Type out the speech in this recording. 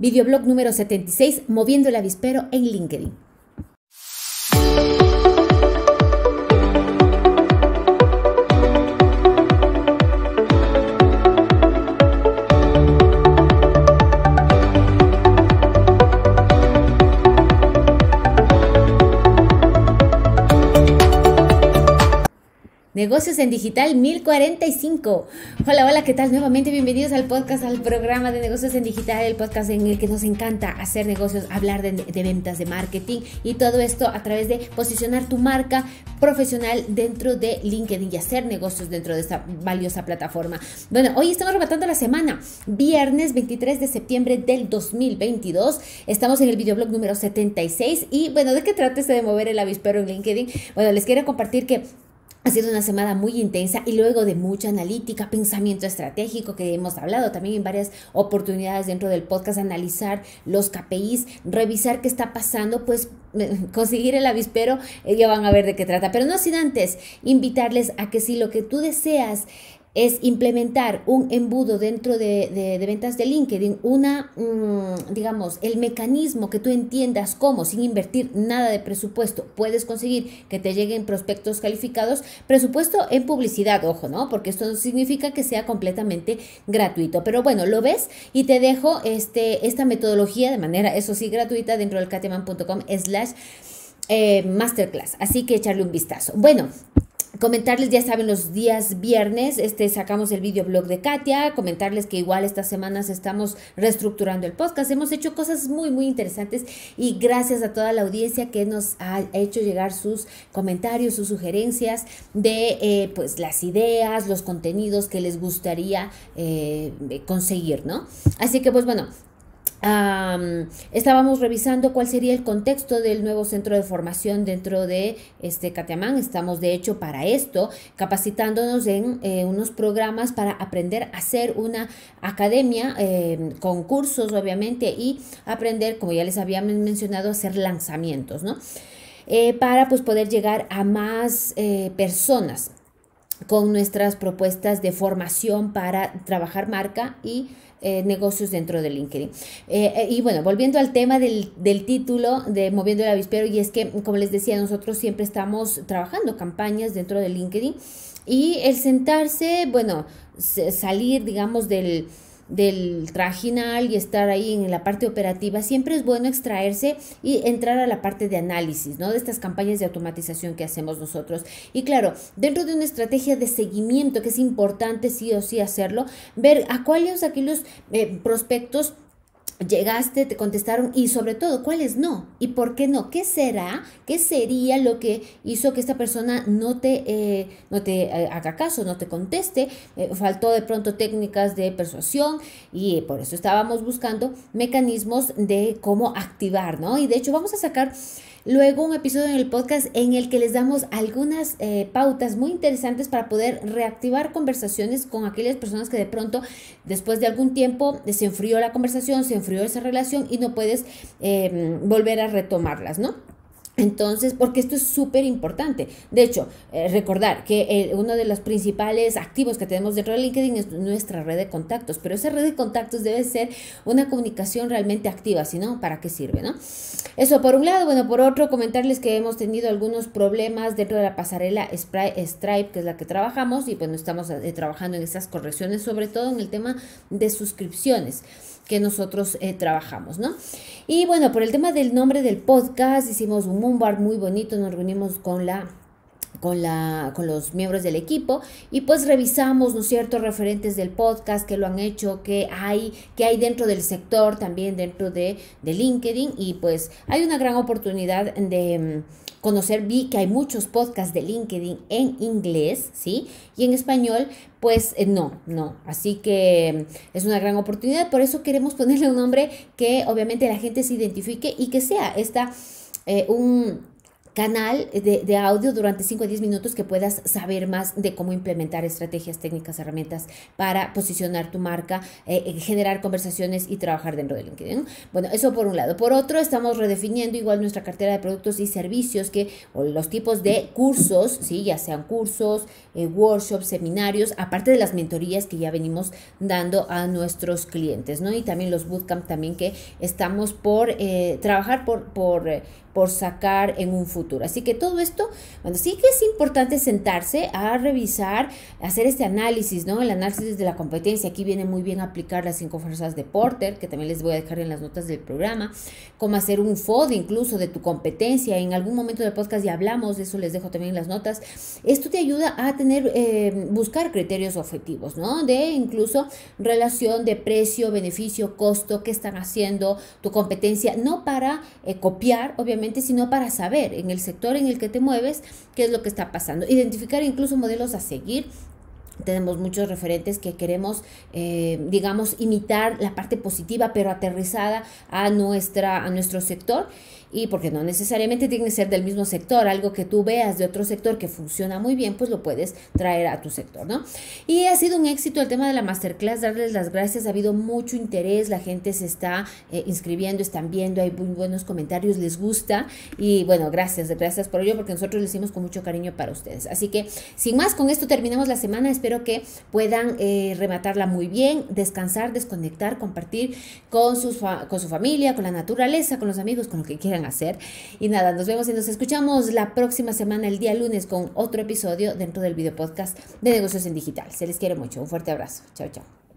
Videoblog número 76, Moviendo el avispero en LinkedIn. Negocios en Digital 1045. Hola, hola, ¿qué tal? Nuevamente bienvenidos al podcast, al programa de Negocios en Digital, el podcast en el que nos encanta hacer negocios, hablar de, ventas, de marketing y todo esto a través de posicionar tu marca profesional dentro de LinkedIn y hacer negocios dentro de esta valiosa plataforma. Bueno, hoy estamos rematando la semana, viernes 23 de septiembre del 2022. Estamos en el videoblog número 76 y bueno, ¿de qué trata este de mover el avispero en LinkedIn? Bueno, les quiero compartir que ha sido una semana muy intensa y luego de mucha analítica, pensamiento estratégico que hemos hablado también en varias oportunidades dentro del podcast, analizar los KPIs, revisar qué está pasando, pues conseguir el avispero, eh, ya van a ver de qué trata. Pero no sin antes invitarles a que si lo que tú deseas es implementar un embudo dentro de, ventas de LinkedIn, una, mm, digamos, el mecanismo que tú entiendas cómo, sin invertir nada de presupuesto, puedes conseguir que te lleguen prospectos calificados, presupuesto en publicidad, ojo, ¿no? Porque esto no significa que sea completamente gratuito. Pero bueno, lo ves y te dejo este, esta metodología de manera, eso sí, gratuita dentro del cateman.com slash eh, masterclass. Así que echarle un vistazo. Bueno, Comentarles, ya saben, los días viernes este, sacamos el videoblog de Katia, comentarles que igual estas semanas estamos reestructurando el podcast, hemos hecho cosas muy, muy interesantes y gracias a toda la audiencia que nos ha hecho llegar sus comentarios, sus sugerencias de eh, pues las ideas, los contenidos que les gustaría eh, conseguir, ¿no? Así que pues bueno, estábamos revisando cuál sería el contexto del nuevo centro de formación dentro de este Catiamán. Estamos de hecho para esto capacitándonos en eh, unos programas para aprender a hacer una academia eh, con cursos obviamente y aprender, como ya les había mencionado, hacer lanzamientos, ¿no? Eh, para pues poder llegar a más personas con nuestras propuestas de formación para trabajar marca y eh, negocios dentro de LinkedIn. Eh, eh, y bueno, volviendo al tema del, del, título de Moviendo el Avispero, y es que, como les decía, nosotros siempre estamos trabajando campañas dentro de LinkedIn y el sentarse, bueno, salir, digamos, del del trajinal y estar ahí en la parte operativa, siempre es bueno extraerse y entrar a la parte de análisis, ¿no? De estas campañas de automatización que hacemos nosotros. Y claro, dentro de una estrategia de seguimiento, que es importante sí o sí hacerlo, ver a cuáles aquellos eh, prospectos llegaste, te contestaron y sobre todo, ¿cuáles no? ¿Y por qué no? ¿Qué será? ¿Qué sería lo que hizo que esta persona no te, eh, no te eh, haga caso, no te conteste? Eh, faltó de pronto técnicas de persuasión y por eso estábamos buscando mecanismos de cómo activar, ¿no? Y de hecho vamos a sacar Luego un episodio en el podcast en el que les damos algunas eh, pautas muy interesantes para poder reactivar conversaciones con aquellas personas que de pronto después de algún tiempo se enfrió la conversación, se enfrió esa relación y no puedes eh, volver a retomarlas, ¿no? Entonces, porque esto es súper importante. De hecho, eh, recordar que eh, uno de los principales activos que tenemos dentro de LinkedIn es nuestra red de contactos, pero esa red de contactos debe ser una comunicación realmente activa, si no, ¿para qué sirve? ¿no? Eso por un lado, bueno, por otro, comentarles que hemos tenido algunos problemas dentro de la pasarela Stripe, que es la que trabajamos, y bueno, estamos eh, trabajando en esas correcciones, sobre todo en el tema de suscripciones que nosotros trabajamos, ¿no? Y bueno, por el tema del nombre del podcast, hicimos un moonbar muy bonito, nos reunimos con la con, la, con los miembros del equipo y pues revisamos, ¿no es cierto?, referentes del podcast que lo han hecho, que hay, que hay dentro del sector, también dentro de, de LinkedIn y pues hay una gran oportunidad de conocer, vi que hay muchos podcasts de LinkedIn en inglés, ¿sí? Y en español, pues eh, no, no. Así que mm, es una gran oportunidad, por eso queremos ponerle un nombre que obviamente la gente se identifique y que sea esta, eh, un canal de, audio durante 5 a 10 minutos que puedas saber más de cómo implementar estrategias, técnicas, herramientas para posicionar tu marca, eh, eh, generar conversaciones y trabajar dentro de LinkedIn. Bueno, eso por un lado. Por otro, estamos redefiniendo igual nuestra cartera de productos y servicios que, o los tipos de cursos, ¿sí? ya sean cursos, workshops, seminarios, aparte de las mentorías que ya venimos dando a nuestros clientes, ¿no? Y también los bootcamp también que estamos por trabajar por por sacar en un futuro. Así que todo esto, bueno, sí que es importante sentarse a revisar, hacer este análisis, ¿no? El análisis de la competencia. Aquí viene muy bien aplicar las cinco fuerzas de Porter, que también les voy a dejar en las notas del programa, cómo hacer un FOD incluso de tu competencia. En algún momento del podcast ya hablamos de eso, les dejo también en las notas. Esto te ayuda a tener, eh, buscar criterios objetivos, ¿no? De incluso relación de precio, beneficio, costo, qué están haciendo tu competencia, no para eh, copiar, obviamente, sino para saber en el sector en el que te mueves qué es lo que está pasando. Identificar incluso modelos a seguir tenemos muchos referentes que queremos, eh, digamos, imitar la parte positiva, pero aterrizada a, nuestra, a nuestro sector y porque no necesariamente tiene que ser del mismo sector, algo que tú veas de otro sector que funciona muy bien, pues lo puedes traer a tu sector, ¿no? Y ha sido un éxito el tema de la masterclass, darles las gracias, ha habido mucho interés, la gente se está eh, inscribiendo, están viendo, hay muy buenos comentarios, les gusta y bueno, gracias, gracias por ello porque nosotros lo hicimos con mucho cariño para ustedes. Así que sin más, con esto terminamos la semana, espero que puedan eh, rematarla muy bien, descansar, desconectar, compartir con, sus con su familia, con la naturaleza, con los amigos, con lo que quieran hacer. Y nada, nos vemos y nos escuchamos la próxima semana, el día lunes, con otro episodio dentro del video podcast de negocios en digital. Se les quiere mucho. Un fuerte abrazo. Chao, chao.